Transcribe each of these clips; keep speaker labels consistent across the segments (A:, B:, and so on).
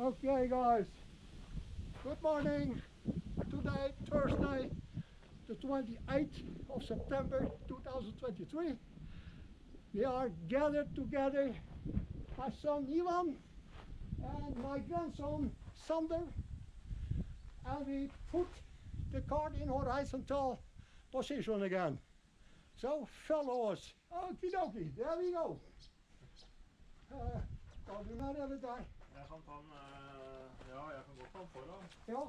A: Okay guys, good morning. Today, Thursday, the 28th of September 2023. We are gathered together, my son Ivan and my grandson Sander. And we put the card in horizontal position again. So follow us. Okie dokie, there we go. Uh, her du med der?
B: Jeg kan ta den Ja, jeg kan godt ta den foran.
A: Ja.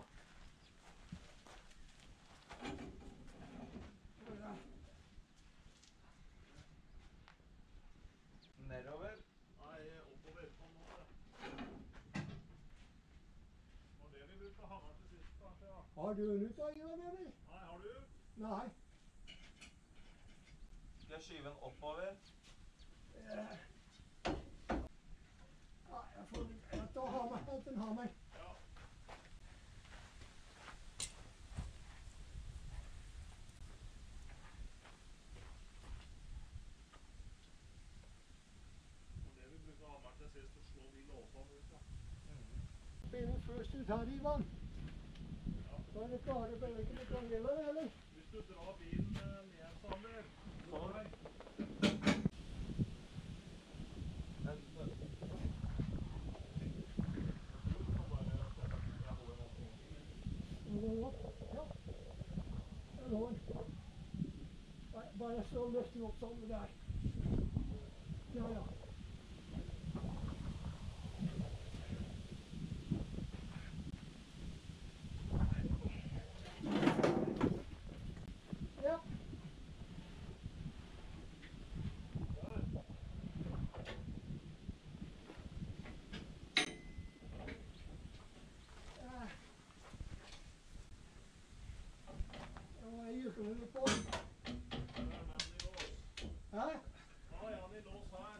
C: Nedover.
B: Nei, oppover på en måte. Det var det vi brukte hammer til sist, kanskje. Ja.
A: Har du en ut av Ivan, eller?
B: Nei, har du?
A: Nei.
C: Skal jeg skyve den oppover?
A: Eh. ta hammer. Hent en hammer.
B: Ja.
A: Spinne først ut her, Ivan. Da er det klare belgene på eller?
B: Hvis du drar bilen eh, ned, Sander, så
A: Nei, Bare så løfter vi opp sånn der. Ja, ja. Ja. Ja. Ja, jeg gjør ikke noe på. Hæ?
B: Ja, ja, vi lås her.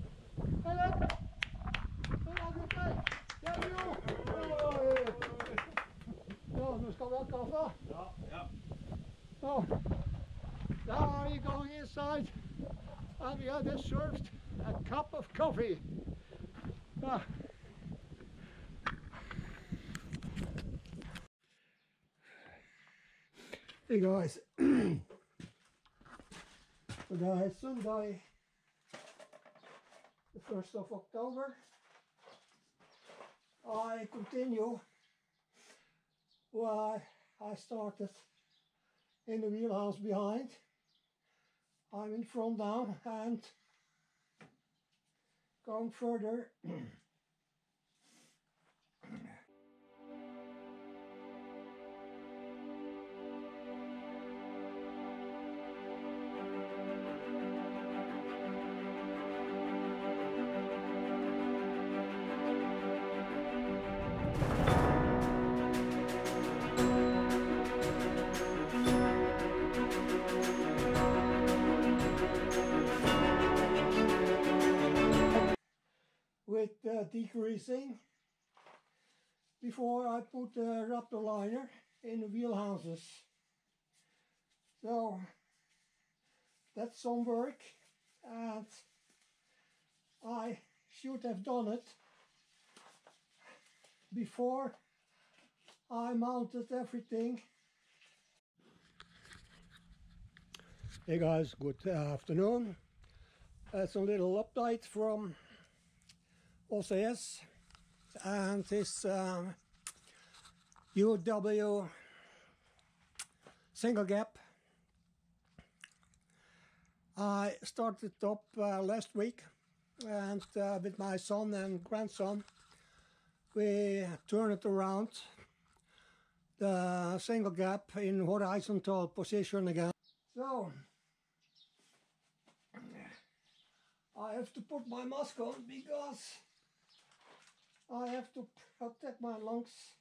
A: Inside? Have just served a cup of coffee. Hey guys, today is Sunday, the 1st of October. I continue where I started in the wheelhouse behind. I'm in front now and going further. uh, degreasing before I put the Raptor liner in the wheelhouses. So that's some work and I should have done it before I mounted everything. Hey guys, good afternoon. That's a little update from OCS and this um, VW single cab. I started up uh, last week and uh, with my son and grandson we turned it around the single cab in horizontal position again. So I have to put my mask on because I have to protect my lungs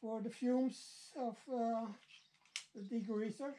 A: for the fumes of uh, the degreaser.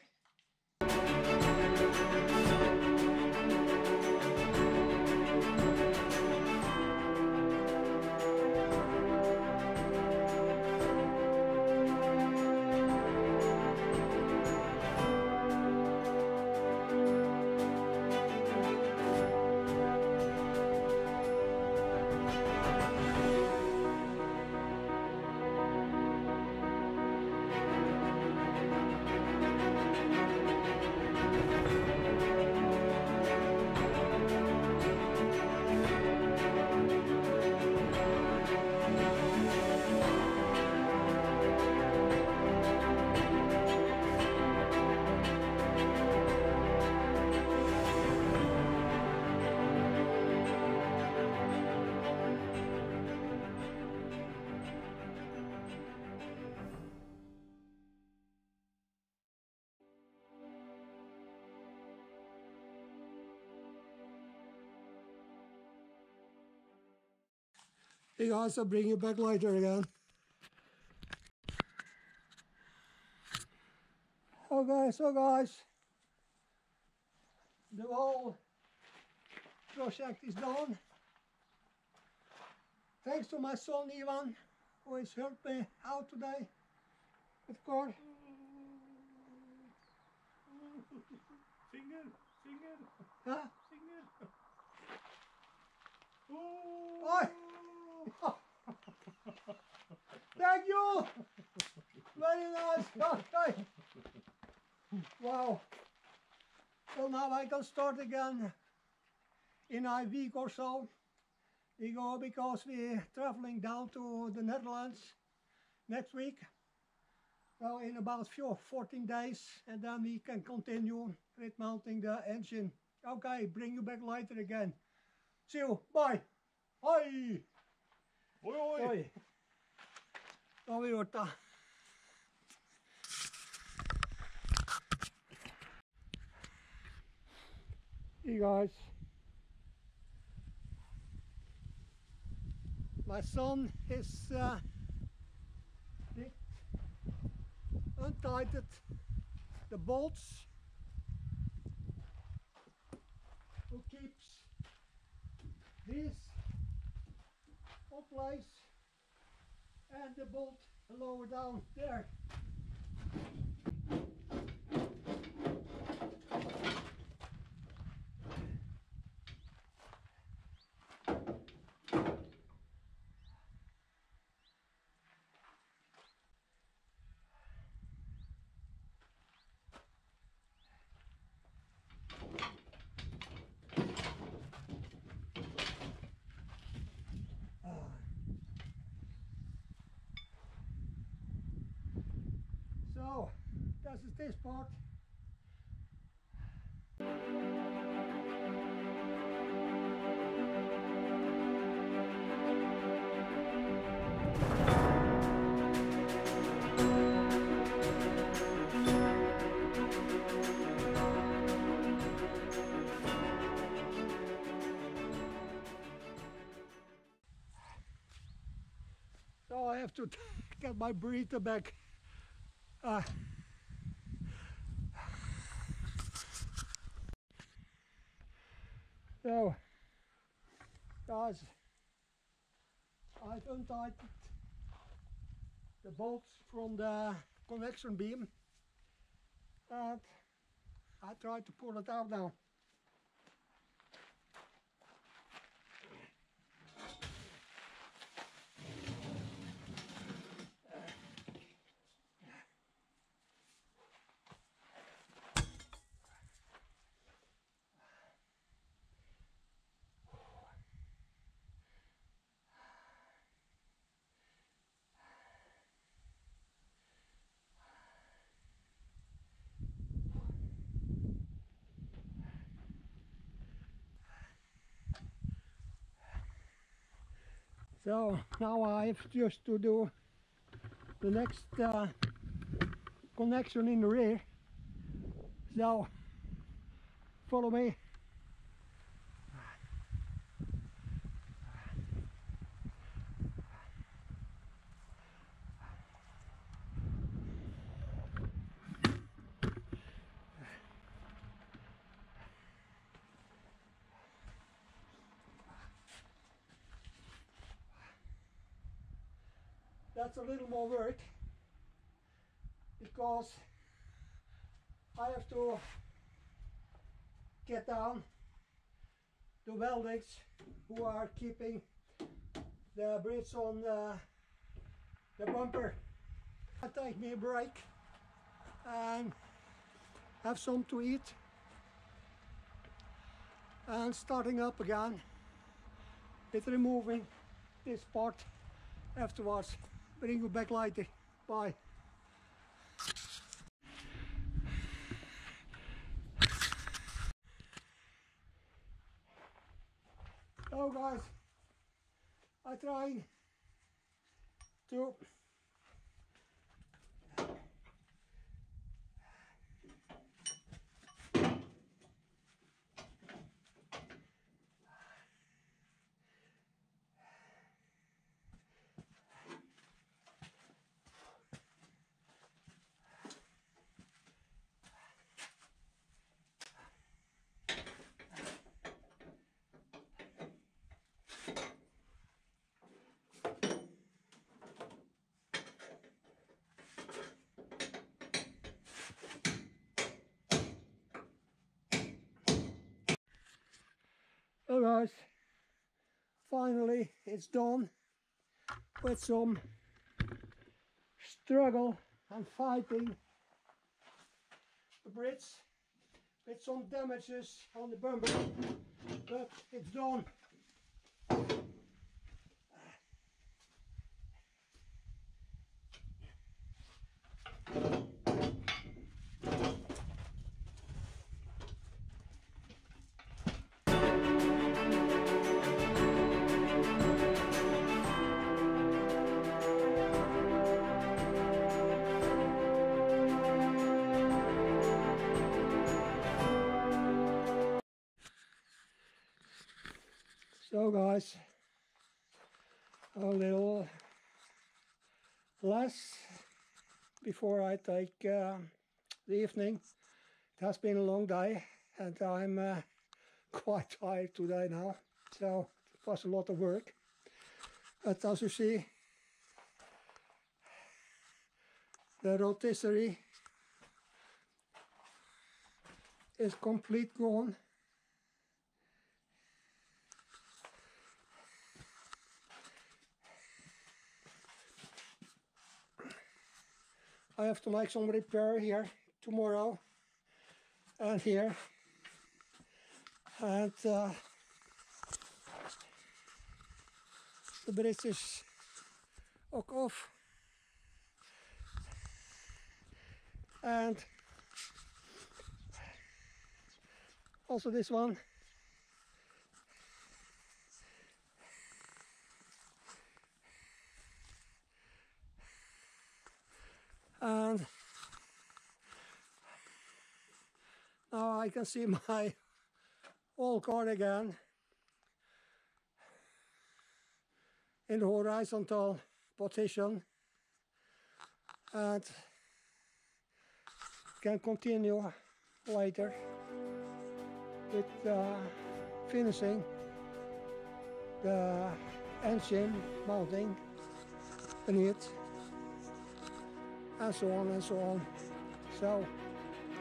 A: Guys, I'll bring you back later again. Oh, okay, so oh, guys, the whole project is done. Thanks to my son Ivan, who has helped me out today with car.
B: Finger, finger,
A: Huh?
B: finger. Oh!
A: Oi! Thank you! Very nice! Okay. Wow. So now I can start again in a week or so. We go because we're traveling down to the Netherlands next week. Well, in about few, 14 days, and then we can continue with mounting the engine. Okay, bring you back later again. See you. Bye. Hoi. Hoi. Da har vi gjort det. You guys. My son is uh, bit the bolts who keeps this on place and the bolt lower down there. So, das is this part. So I have to get my breather back. Uh, so, guys, I've untightened the bolts from the connection beam. And I tried to pull it out now. So now I have just to do the next uh, connection in the rear. So follow me. That's a little more work because I have to get down the weldings who are keeping the bridge on the, the bumper. I take me a break and have some to eat and starting up again with removing this part afterwards. Bring you back later. Bye. So guys, I trying to So guys, finally it's done with some struggle and fighting the bridge with some damages on the bumper, but it's done. So guys, a little less before I take uh, the evening. It has been a long day and I'm uh, quite tired today now. So it was a lot of work. But as you see, the rotisserie is complete gone. I have to make some repair here tomorrow and here. And uh, the bridge is off. And also this one and now I can see my old car again. In the horizontal position. And can continue later with uh, finishing the engine mounting beneath and so on and so on. So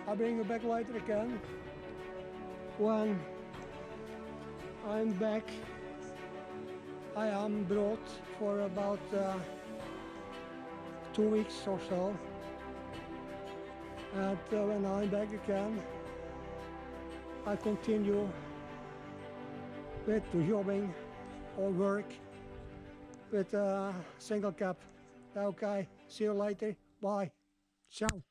A: I'll bring you back later again when I'm back. I am brought for about uh, two weeks or so. And uh, when I'm back again, I continue with the jobbing or work with a single cab. Okay, see you later. Bye. Ciao.